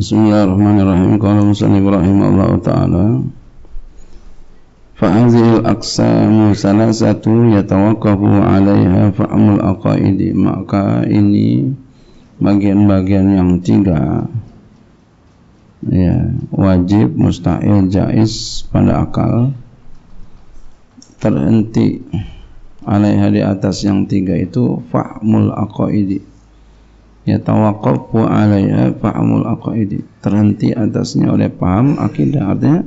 Bismillahirrahmanirrahim. Qala musannif rahimahullahu taala. Fa'azil aqsamu salasatu yatawaqqafu 'alaiha fa'amul aqaidi. Maka ini bagian-bagian yang tiga. Ya wajib mustahil jais pada akal. Terhenti alaiha di atas yang tiga itu fa'mul aqaidi ya tawaqqafu alaiha fa'mul aqaidi. Terhenti atasnya oleh paham akidah. Artinya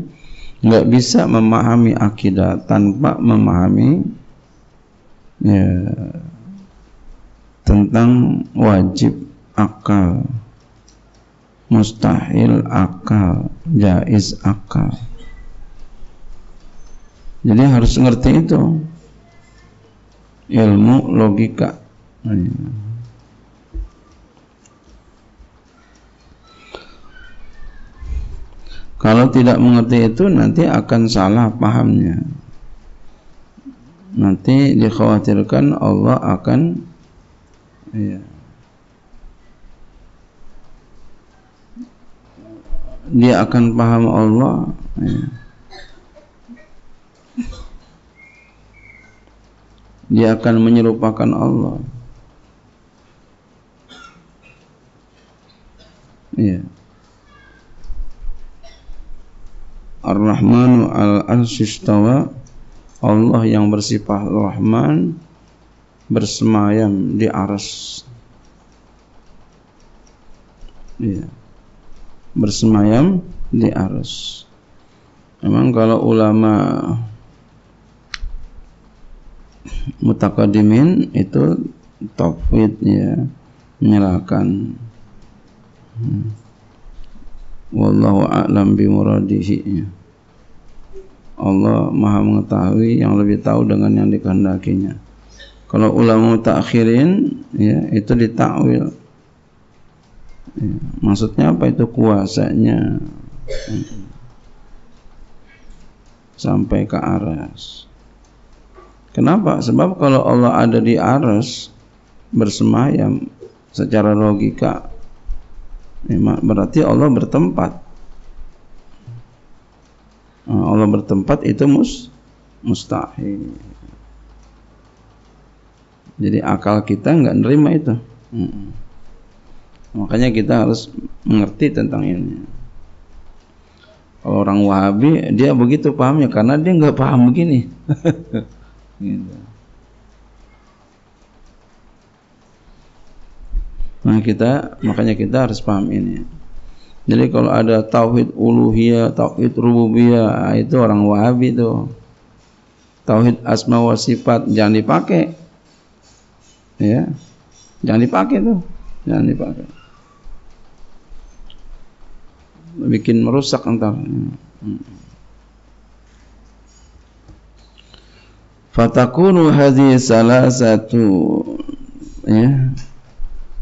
enggak bisa memahami akidah tanpa memahami ya tentang wajib akal mustahil akal jaiz akal. Jadi harus ngerti itu. Ilmu logika kalau tidak mengerti itu nanti akan salah pahamnya. Nanti dikhawatirkan Allah akan ya, dia akan paham Allah ya. dia akan menyerupakan Allah. Ya Ar-Rahmanu al-Arsyistawa Allah yang bersifat Rahman bersemayam di aras ya bersemayam di arus. Memang kalau ulama mutakadimin itu tauhid ya menyerahkan hmm. wallahu a'lam bi muradihi Allah Maha mengetahui yang lebih tahu dengan yang dikehendakinya kalau ulama mutakhirin ya itu ditakwil Ya, maksudnya apa itu kuasanya sampai ke aras. Kenapa? Sebab kalau Allah ada di aras bersemayam secara logika ya, berarti Allah bertempat. Allah bertempat itu mus mustahil. Jadi akal kita nggak nerima itu. Hmm. Makanya kita harus mengerti tentang ini. Orang Wahabi dia begitu pahamnya karena dia nggak paham begini. gitu. Nah kita makanya kita harus paham ini. Jadi kalau ada tauhid uluhiyah, tauhid rububiyah, ah, itu orang Wahabi itu. Tauhid asma wa sifat jangan dipakai. Ya. Jangan dipakai tuh. Jangan dipakai bikin merusak antar fatakunu hadhihi salasatu ya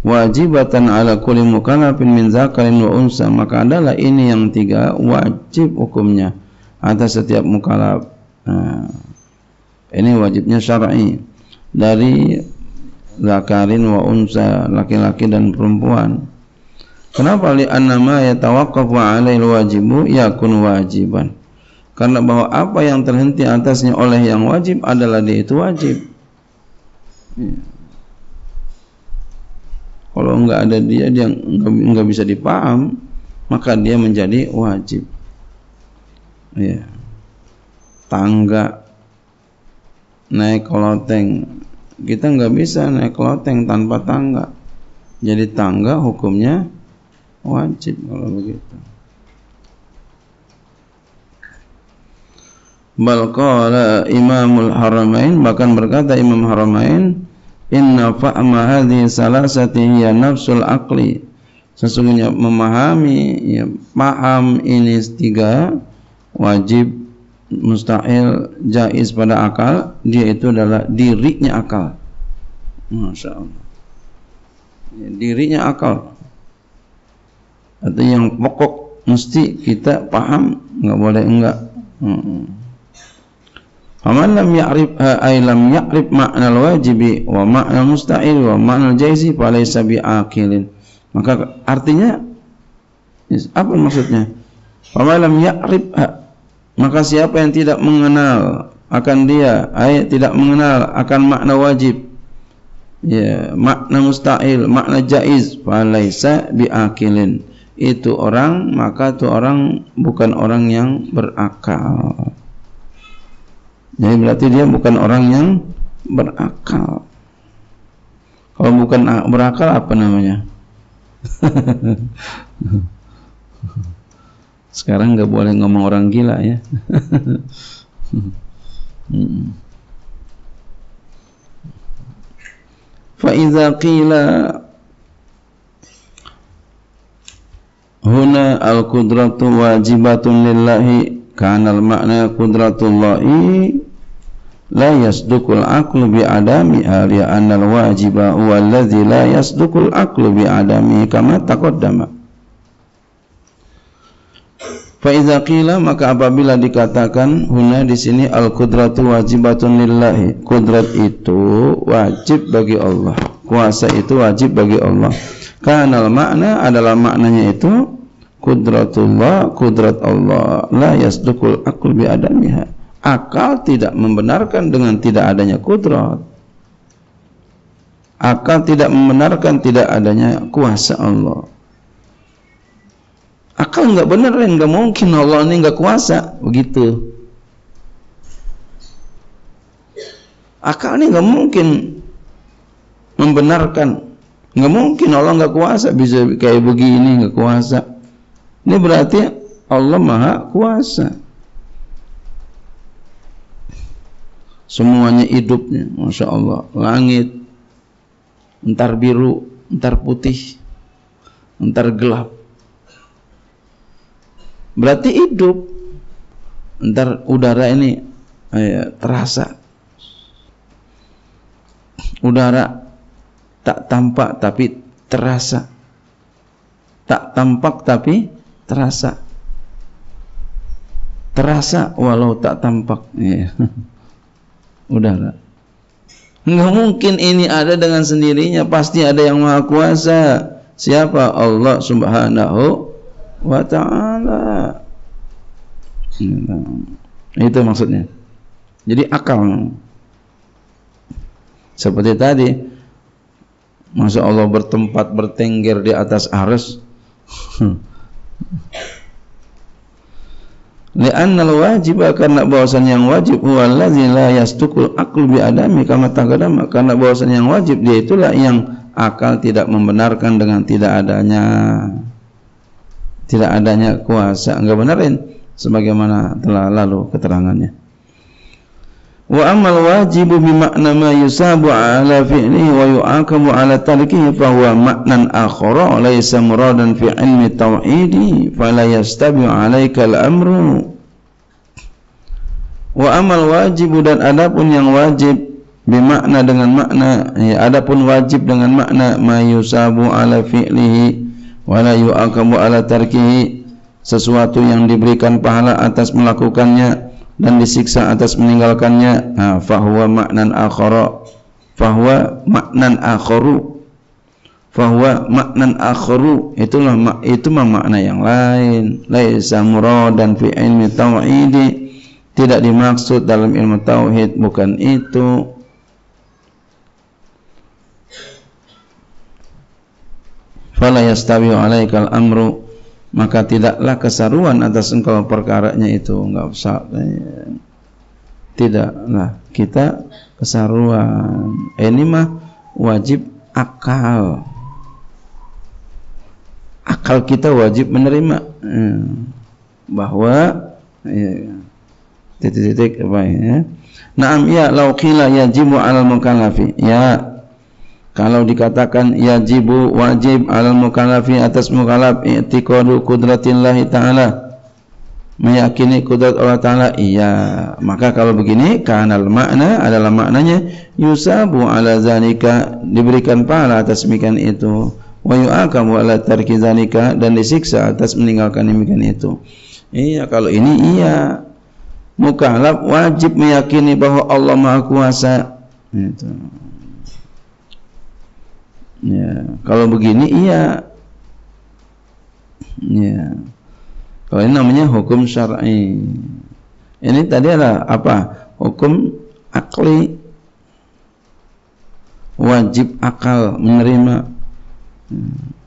wajibatan ala kulli mukallafin min zakarin wa unsa maka adalah ini yang tiga wajib hukumnya atas setiap mukallaf nah, ini wajibnya syar'i dari zakarin wa unsa laki-laki dan perempuan Kenapa li annama yatawaqqafu 'alaihi wajibu yakun wajiban. Karena bahwa apa yang terhenti atasnya oleh yang wajib adalah dia itu wajib. Ya. Kalau enggak ada dia dia enggak bisa dipaham, maka dia menjadi wajib. Ya. Tangga naik loteng. Kita enggak bisa naik loteng tanpa tangga. Jadi tangga hukumnya wajib kalau begitu bal qala imamul haramain bahkan berkata imam haramain inna fa'ma hadhihi salasati ya nafsul aqli. Sesungguhnya memahami ya paham ini tiga wajib mustahil jaiz pada akal. Dia itu adalah dirinya akal. Masya Allah ya, dirinya akal. Atau yang pokok mesti kita paham. Enggak boleh enggak. Hmm. Faman lam ya'rif ay lam ya'rif makna al-wajibi wa makna musta'il wa makna al-jaizi falaysa bi'aqilin. Maka artinya Apa maksudnya? Famalam ya'rib maka siapa yang tidak mengenal akan dia, ayat tidak mengenal akan makna wajib, ya, makna mustahil, makna jaiz, falaisa biakilin. Itu orang, maka itu orang bukan orang yang berakal. Jadi berarti dia bukan orang yang berakal. Kalau bukan berakal apa namanya? Sekarang nggak boleh ngomong orang gila ya. Faiza qila huna al-qudratu wajibatun lillahi kana al-ma'na qudratullahi la yasdukul aqlu bi adami ya anna al-wajiba huwa alladhi la yasdukul aqlu bi adami kama taqaddama Faiza qila maka apabila dikatakan huna di sini al kudratu wajibatun lillahi. Kudrat itu wajib bagi Allah. Kuasa itu wajib bagi Allah. Karena makna adalah maknanya itu kudratullah, kudrat Allah. La yasdukul akul bi adamiha. Akal tidak membenarkan dengan tidak adanya kudrat. Akal tidak membenarkan tidak adanya kuasa Allah. Akal nggak benar kan nggak mungkin Allah ini nggak kuasa. Begitu. Akal ini nggak mungkin membenarkan. Nggak mungkin Allah nggak kuasa. Bisa kayak begini nggak kuasa. Ini berarti Allah maha kuasa semuanya hidupnya masya Allah. Langit entar biru entar putih entar gelap. Berarti hidup ntar udara ini eh, terasa. Udara tak tampak tapi terasa. Tak tampak tapi terasa. Terasa walau tak tampak ya. udara nggak mungkin ini ada dengan sendirinya. Pasti ada yang maha kuasa. Siapa? Allah subhanahu wa ta'ala. Itu maksudnya. Jadi akal. Seperti tadi Masya Allah bertempat bertengger di atas aras Li'anna al-wajib karena bahasan yang wajib huwa allazi la yastukul aql bi adami kama taqaddama karena bahasan yang wajib dia itulah yang akal tidak membenarkan dengan tidak adanya tidak adanya kuasa. Enggak benarin sebagaimana telah lalu keterangannya wa amal wajibu bi makna ma yusabu ala fi'lihi wa yu'aqabu ala tarkihi fa huwa maknan akhara laysa muradan fi ilmi tauhidi fala yastabi alaika al-amru. Wa amal wajibu dan adapun yang wajib bimakna dengan makna ya adapun wajib dengan makna ma yusabu ala fi'lihi wala yu'aqabu ala tarkihi sesuatu yang diberikan pahala atas melakukannya dan disiksa atas meninggalkannya nah, fahuwa maknan akhara fahuwa maknan akharu fahuwa maknan akharu itulah itu makna yang lain. Laisa muradan fi ilmi tauhidi tidak dimaksud dalam ilmu tauhid bukan itu. Fala yastawi alaikal amru maka tidaklah kesaruan atas engkau perkaranya itu. Enggak usah. Tidaklah kita kesaruan ini mah wajib akal. Akal kita wajib menerima. Bahwa titik-titik apa ya? Naam ya lau qila yajibu 'alal mukallafi. Ya kalau dikatakan yajibu wajib alal mukallafi atas mukallaf i'tiqadu qudratillahi ta'ala. Meyakini kudrat Allah Ta'ala iya. Maka kalau begini kanal makna adalah maknanya yusabu ala zanika diberikan pahala atas demikian itu. Wa yu'akamu ala tarki zanika dan disiksa atas meninggalkan demikian itu. Iya kalau ini iya. Mukallaf wajib meyakini bahwa Allah Maha Kuasa. Itu Ya, kalau begini iya. Ya. Kalau ini namanya hukum syar'i. Ini tadi adalah apa? Hukum akli wajib akal menerima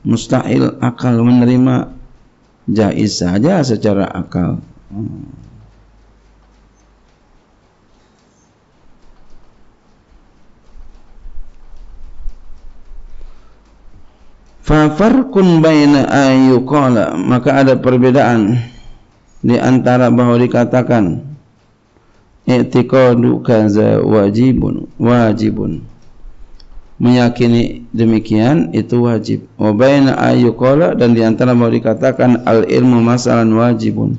mustahil akal menerima jaiz saja secara akal. Fa farqun baina ayyuqala maka ada perbedaan di antara bahwa dikatakan i'tiqadu kaza wajibun wajibun. Meyakini demikian itu wajib. Wa baina ayyuqala dan di antara bahwa dikatakan al ilmu masalan wajibun.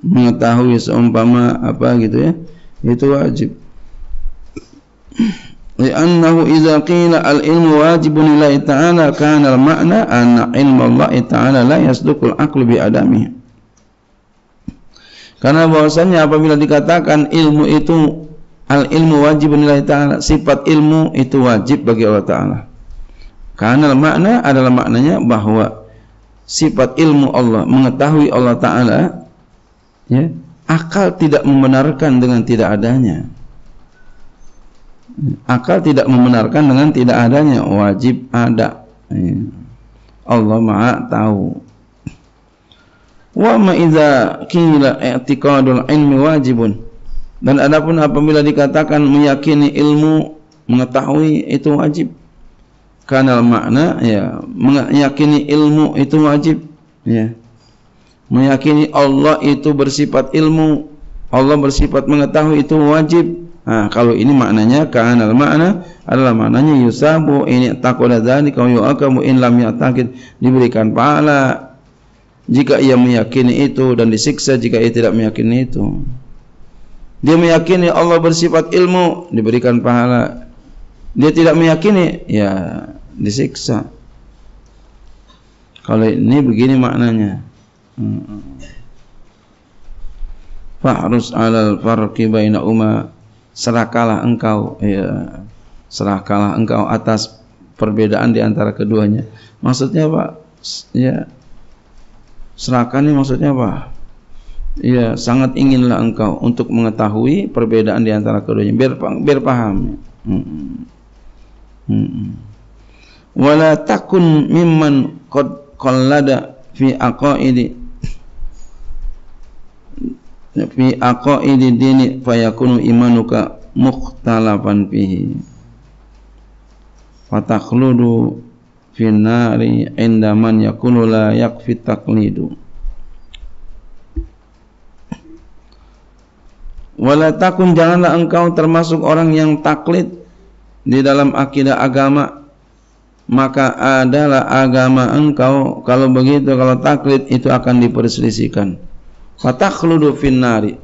Mengetahui seumpama apa gitu ya itu wajib Li'annahu idza qila al-ilmu wajibun lillahi ta'ala kana al-ma'na anna ilmu Allah ta'ala la yasduqul. Karena bahwasanya apabila dikatakan ilmu itu al ilmu wajibun lillahi ta'ala, sifat ilmu itu wajib bagi Allah Ta'ala. Karena makna adalah maknanya bahwa sifat ilmu Allah, mengetahui Allah Ta'ala, ya, akal tidak membenarkan dengan tidak adanya akal tidak membenarkan dengan tidak adanya. Wajib ada. Ya. Allah maha tahu. Wa ma idza qila i'tiqadul ilmi wajibun. Dan adapun apabila dikatakan meyakini ilmu mengetahui itu wajib. Karena makna ya meyakini ilmu itu wajib. Ya. Meyakini Allah itu bersifat ilmu. Allah bersifat mengetahui itu wajib Nah, kalau ini maknanya kana makna adalah maknanya yusabu ini taqala dzalika wa yu'akamu in lam ya'taqid diberikan pahala jika ia meyakini itu dan disiksa jika ia tidak meyakini itu. Dia meyakini Allah bersifat ilmu diberikan pahala. Dia tidak meyakini ya disiksa. Kalau ini begini maknanya. Hmm. Fahrus alal farqi baina umma serahkanlah engkau ya serahkanlah engkau atas perbedaan di antara keduanya. Maksudnya Pak ya. Serahkan ini maksudnya apa? Ya sangat inginlah engkau untuk mengetahui perbedaan di antara keduanya. Biar biar paham. Hmm. wala takun mimman qad qallada fi aqaidi fi aqaidi dini fayakunu imanuka mukhtalafan fihi. Fatakhludu fi nari inda man yakunu la yakfi taqlidu. Wala takun janganlah engkau termasuk orang yang taklid di dalam akidah agama maka adalah agama engkau. Kalau begitu kalau taklid itu akan diperselisihkan fatakhludu finnari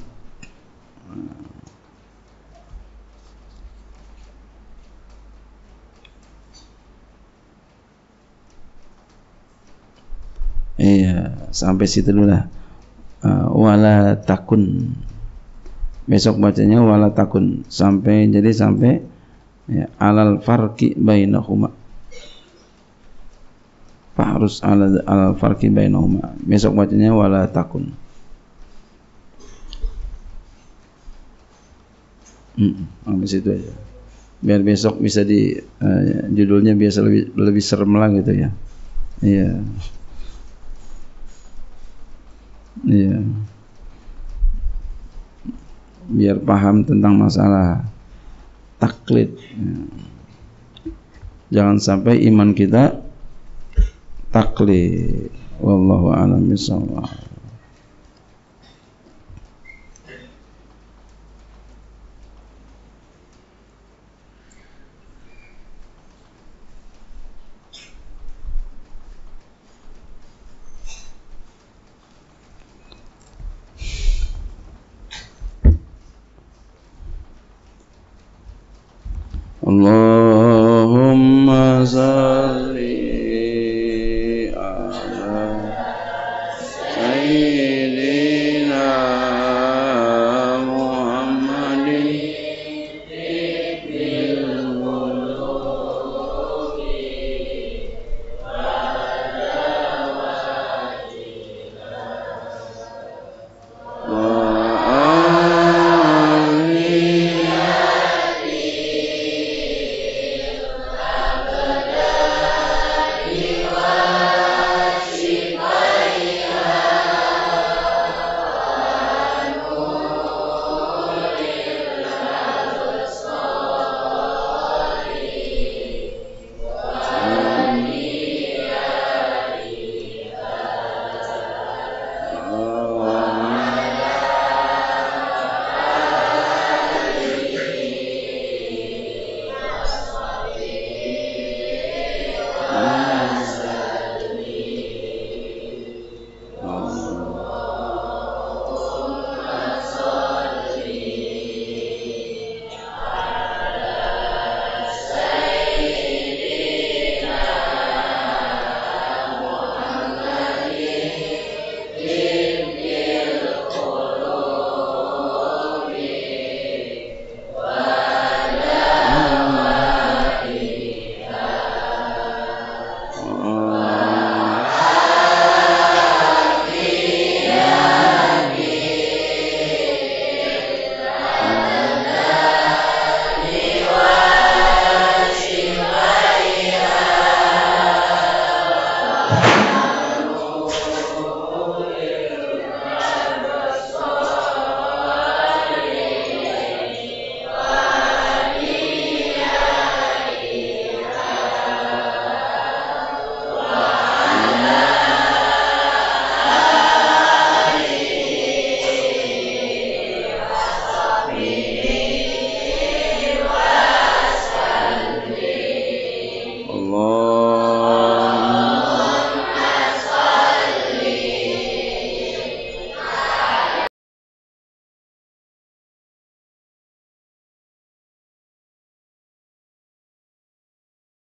Iya, sampai situ dulu lah. Uh, wala takun. Besok bacanya wala takun sampai jadi sampai ya, alal farqi bainahuma. Harus alal, alal farqi bainahuma. Besok bacanya wala takun. Hmm, sampai situ aja. Biar besok bisa di uh, judulnya biasa lebih lebih serem lah gitu ya. Iya. Iya. Biar paham tentang masalah taklid. Jangan sampai iman kita taklid. Wallahu a'lam bishawab. Allah